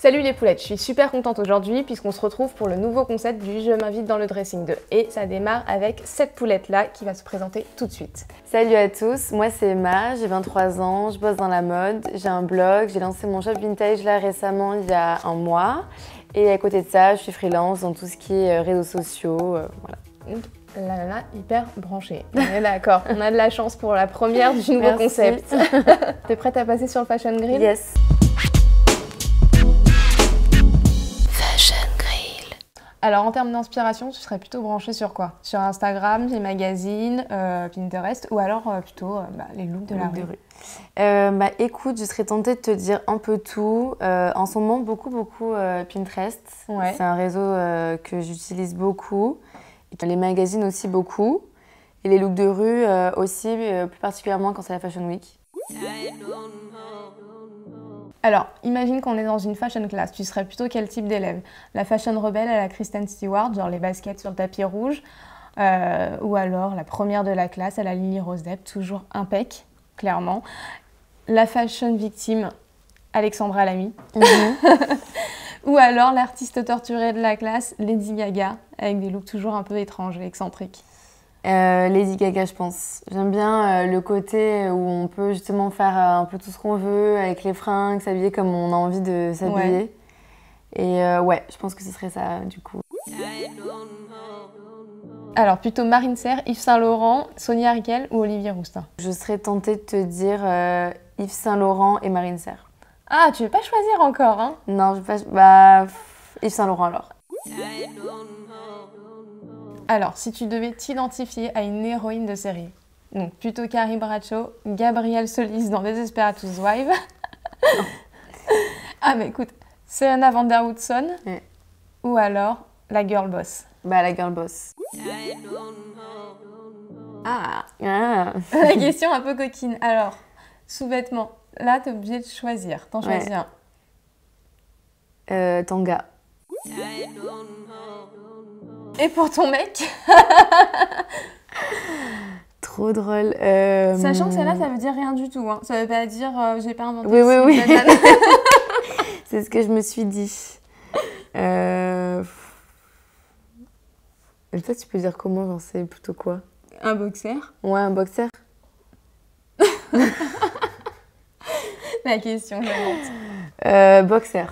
Salut les poulettes, je suis super contente aujourd'hui puisqu'on se retrouve pour le nouveau concept du Je m'invite dans le dressing 2. Et ça démarre avec cette poulette là qui va se présenter tout de suite. Salut à tous, moi c'est Emma, j'ai 23 ans, je bosse dans la mode, j'ai un blog, j'ai lancé mon shop vintage là récemment il y a un mois. Et à côté de ça, je suis freelance dans tout ce qui est euh, réseaux sociaux, euh, voilà. La nana hyper branchée. On est d'accord, on a de la chance pour la première du nouveau Merci. concept. T'es prête à passer sur le fashion grill? Yes. Alors en termes d'inspiration, tu serais plutôt branchée sur quoi? Sur Instagram, les magazines, euh, Pinterest ou alors euh, plutôt euh, bah, les looks de la Look rue de rue? Euh, bah écoute, je serais tentée de te dire un peu tout. Euh, en ce moment, beaucoup, beaucoup euh, Pinterest. Ouais. C'est un réseau euh, que j'utilise beaucoup. Et les magazines aussi beaucoup. Et les looks de rue euh, aussi, euh, plus particulièrement quand c'est la Fashion Week. Alors, imagine qu'on est dans une fashion class. Tu serais plutôt quel type d'élève? La fashion rebelle à la Kristen Stewart, genre les baskets sur le tapis rouge, euh, ou alors la première de la classe à la Lily Rose Depp, toujours impec, clairement. La fashion victime, Alexandra Lamy. ou alors l'artiste torturée de la classe, Lady Gaga, avec des looks toujours un peu étranges et excentriques. Euh, Lady Gaga, je pense. J'aime bien euh, le côté où on peut justement faire euh, un peu tout ce qu'on veut avec les fringues, s'habiller comme on a envie de s'habiller. Et ouais, je pense que ce serait ça du coup. Alors, plutôt Marine Serre, Yves Saint Laurent, Sonia Riquel ou Olivier Roustin? Je serais tentée de te dire Yves Saint Laurent et Marine Serre. Ah, tu veux pas choisir encore, hein? Non, je passe. Bah. pff, Yves Saint Laurent alors. Alors, si tu devais t'identifier à une héroïne de série, donc plutôt Carrie Bradshaw, Gabrielle Solis dans Desesperados Wives. ah, mais écoute, Serena Van Der Woodson Ouais. ou alors la girl boss? Bah, la girl boss. Ah, Ah. la question un peu coquine. Alors, sous-vêtements, là, t'es obligé de choisir. T'en Ouais. choisis un. Euh, tanga. Et pour ton mec, Trop drôle. Euh, sachant que celle-là, ça veut dire rien du tout. Hein. Ça veut pas dire euh, j'ai pas inventé. Oui, oui, oui. C'est ce que je me suis dit. Euh... Et toi, tu peux dire comment J'en sais plutôt quoi? Un boxer. Ouais, un boxer. La question, je. Euh, boxer.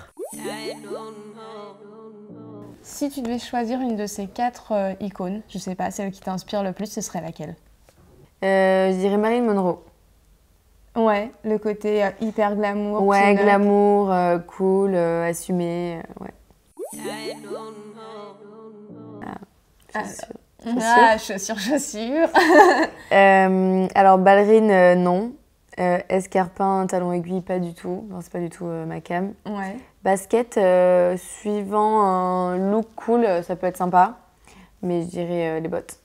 Si tu devais choisir une de ces quatre euh, icônes, je sais pas, celle qui t'inspire le plus, ce serait laquelle? Euh, je dirais Marilyn Monroe. Ouais, le côté euh, hyper glamour. Ouais, glamour, cool, assumé. ouais. Ah, sûre. Ah, chaussures, chaussures. Euh, alors, ballerine, non. Escarpin, talon aiguille, pas du tout. Enfin, c'est pas du tout ma cam. ouais. Basket, euh, suivant un look cool, euh, ça peut être sympa. Mais je dirais euh, les bottes.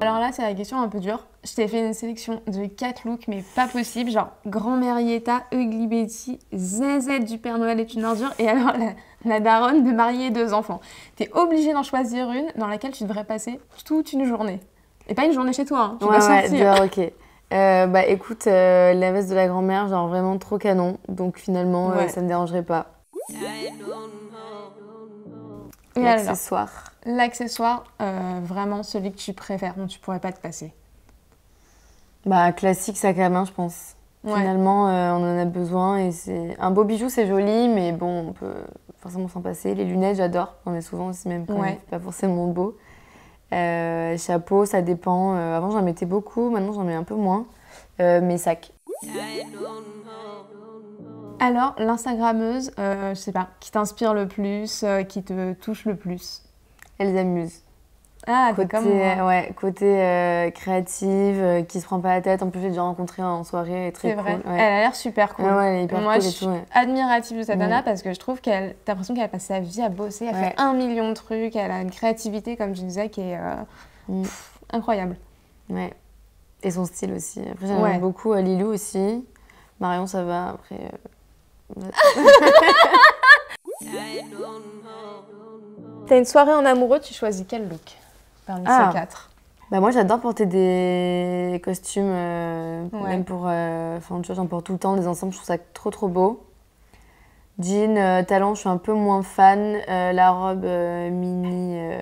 Alors là, c'est la question un peu dure. Je t'ai fait une sélection de quatre looks, mais pas possible. Genre Grand-mère Yetta, Ugly Betty, ZZ du Père Noël est une ordure, et alors la, la daronne de marier deux enfants. T'es obligé d'en choisir une dans laquelle tu devrais passer toute une journée. Et pas une journée chez toi, hein. tu ouais, ouais, sortir. dehors, ok. Euh, bah écoute, euh, la veste de la grand-mère, genre vraiment trop canon. Donc finalement, euh, ça me dérangerait pas. L'accessoire. L'accessoire, vraiment celui que tu préfères, dont tu pourrais pas te passer. Bah classique sac à main, je pense. Ouais. Finalement, on en a besoin et c'est un beau bijou, c'est joli, mais bon, on peut forcément s'en passer. Les lunettes, j'adore. On met souvent aussi, même quand Ouais. c'est pas forcément beau. Euh, chapeau, ça dépend. Euh, avant, j'en mettais beaucoup, maintenant, j'en mets un peu moins. Euh, mes sacs. Alors, l'Instagrammeuse, euh, je sais pas, qui t'inspire le plus, euh, qui te touche le plus? Elles amusent. Ah, Côté, comme ouais, côté euh, créative, euh, qui se prend pas la tête. En plus, j'ai déjà rencontré en soirée, très C'est vrai. cool. Ouais. Elle a l'air super cool. Ouais, hyper Moi, cool je suis tout, admirative de cette nana parce que je trouve qu'elle, t'as l'impression qu'elle passe sa vie à bosser, elle fait un million de trucs, elle a une créativité, comme je disais, qui est euh, Mm. pff, incroyable. Ouais. Et son style aussi. Après, j'aime beaucoup Lilou aussi. Marion, ça va. Après, T'as une soirée en amoureux, tu choisis quel look parmi Ah. ces quatre Bah moi j'adore porter des costumes, euh, Ouais. même pour... euh, Enfin tu vois j'en porte tout le temps, des ensembles, je trouve ça trop trop beau. Jean, euh, talon, je suis un peu moins fan. Euh, la robe euh, mini. euh,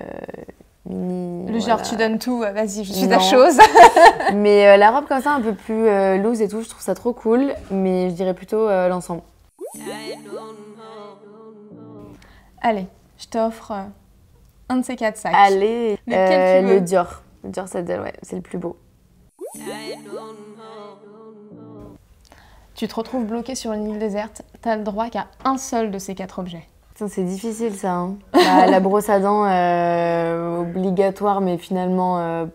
mini Le voilà. genre, tu donnes tout, euh, vas-y, je suis Non. ta chose. Mais euh, la robe comme ça, un peu plus euh, loose et tout, je trouve ça trop cool. Mais je dirais plutôt euh, l'ensemble. Allez, je t'offre euh, un de ces quatre sacs. Allez, Lequel euh, tu veux le Dior. Le Dior Saddle, ouais, c'est le plus beau. Tu te retrouves bloqué sur une île déserte, t'as le droit qu'à un seul de ces quatre objets. C'est difficile ça. hein. La, la brosse à dents, euh, obligatoire, mais finalement, euh,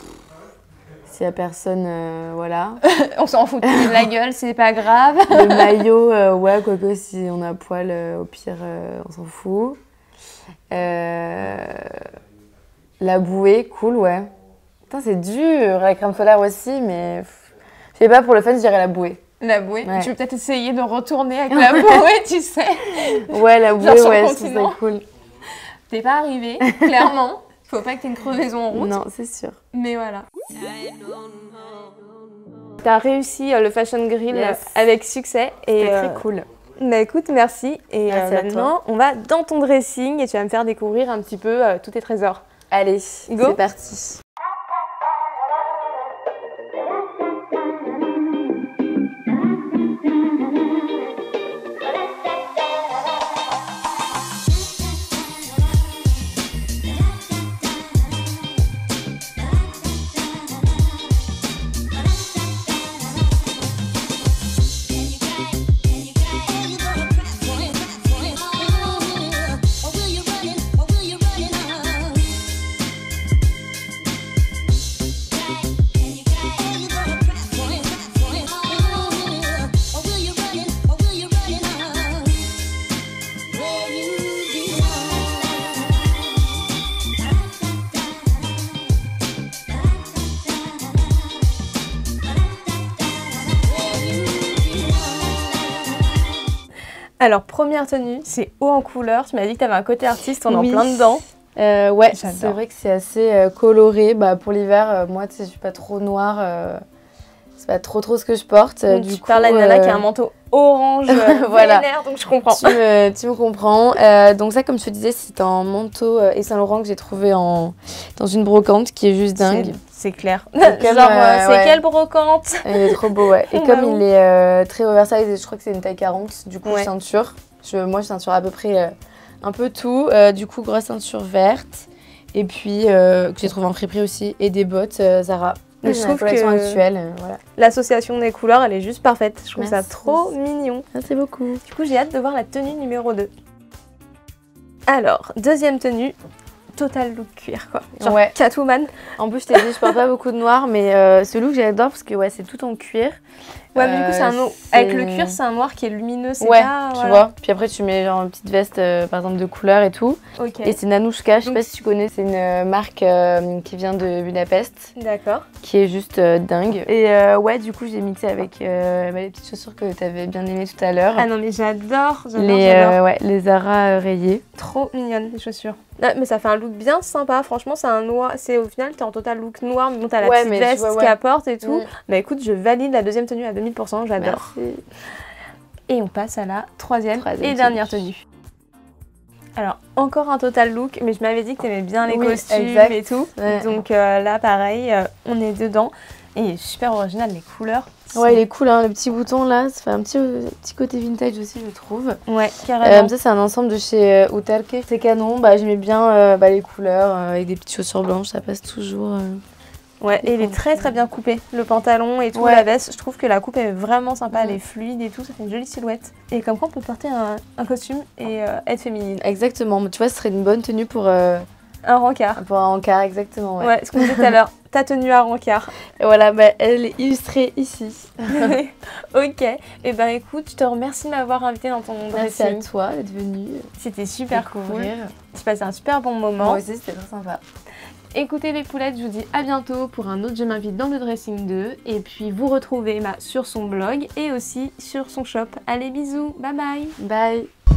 s'il y a personne, euh, voilà. On s'en fout de la gueule, c'est pas grave. Le maillot, euh, ouais, quoique si on a poil, euh, au pire, euh, on s'en fout. Euh, la bouée, cool, ouais. Putain, c'est dur. La crème solaire aussi, mais je sais pas, pour le fun, je dirais la bouée. La bouée, Ouais. tu peux peut-être essayer de retourner avec la bouée, tu sais. Ouais, la bouée, ouais, ça cool. T'es pas arrivé, clairement. Faut pas que t'aies une crevaison en route. Non, c'est sûr. Mais voilà. T'as réussi euh, le Fashion Grill Yes. euh, avec succès. Et C'est euh, très cool. Bah écoute, merci. Et Merci euh, maintenant, on va dans ton dressing et tu vas me faire découvrir un petit peu euh, tous tes trésors. Allez, Go. c'est parti. Alors, première tenue, c'est haut en couleur. Tu m'as dit que t'avais un côté artiste, on est Oui. en plein dedans. Euh, ouais, c'est vrai que c'est assez euh, coloré. Bah, pour l'hiver, euh, moi, tu sais, je suis pas trop noire. euh, c'est pas trop trop ce que je porte. euh, Donc, du tu coup, parles à nana euh, qui a un manteau orange, euh, Voilà. vénère, donc je comprends. tu, me, tu me comprends. Euh, donc ça, comme je te disais, c'est un manteau euh, et Saint Laurent que j'ai trouvé en, dans une brocante qui est juste dingue. C'est- clair. Genre, euh, euh, c'est ouais. quelle brocante? Il est trop beau, ouais. Et comme il est euh, très oversize, je crois que c'est une taille 40, du coup, Ouais. ceinture. Je, moi, je ceinture à peu près euh, un peu tout. Euh, du coup, grosse ceinture verte. Et puis, euh, que j'ai trouvé en friperie aussi. Et des bottes euh, Zara. Mais je trouve que- actuelle, euh, voilà. L'association des couleurs, elle est juste parfaite. Je trouve ça trop mignon. Merci beaucoup. Du coup, j'ai hâte de voir la tenue numéro 2. Alors, deuxième tenue, total look cuir quoi. Genre Ouais. Catwoman. En plus, je t'ai dit, je porte pas beaucoup de noir, mais euh, ce look, j'adore parce que ouais, c'est tout en cuir. Ouais, mais du coup, c'est un Euh, no- avec le cuir, c'est un noir qui est lumineux, c'est Ouais, pas tu voilà. vois. Puis après, tu mets genre une petite veste, euh, par exemple, de couleur et tout. Et c'est Nanouchka, je sais pas si tu connais, c'est une euh, marque qui vient de Budapest. D'accord. qui est juste dingue. Et ouais, du coup, j'ai mixé avec bah, les petites chaussures que tu avais bien aimées tout à l'heure. Ah non, mais j'adore, j'adore, les, ouais, les Zara rayées. Trop mignonne les chaussures. Mais ça fait un look bien sympa, franchement, c'est un noir. C'est au final, t'es en total look noir, mais bon, t'as la Ouais, petite veste ouais. qu'elle apporte et tout. Mm. Bah écoute, je valide la deuxième tenue à 2000%, j'adore. Et on passe à la troisième, Troisième et dernière tenue. Alors, encore un total look, mais je m'avais dit que t'aimais bien les Oui, costumes exact. et tout. Ouais. Donc euh, là, pareil, euh, on est dedans. Et il est super original, les couleurs. Ouais, il est cool, hein, le petit bouton là, ça fait un petit, euh, petit côté vintage aussi, je trouve. Ouais, Euh, carrément. ça, c'est un ensemble de chez euh, Uterke. C'est canon, bah, j'aimais bien euh, bah, les couleurs euh, avec des petites chaussures blanches, ça passe toujours. euh. Ouais, et il est très très bien coupé. Le pantalon et tout, Ouais. la veste, je trouve que la coupe est vraiment sympa, elle est fluide et tout, ça fait une jolie silhouette. Et comme quoi on peut porter un, un costume et euh, être féminine. Exactement, tu vois, ce serait une bonne tenue pour, euh, Un rencard. pour un encart, exactement. Ouais. Ouais, ce qu'on disait tout à l'heure, ta tenue à rencard. Et voilà, bah, elle est illustrée ici. ok, et ben écoute, je te remercie de m'avoir invité dans ton Merci à dressing. toi d'être venue. C'était super cool. Tu passais un super bon moment. Moi aussi, c'était très sympa. Écoutez les poulettes, je vous dis à bientôt pour un autre Je m'invite dans le dressing 2. Et puis vous retrouvez Emma sur son blog et aussi sur son shop. Allez bisous, bye bye Bye.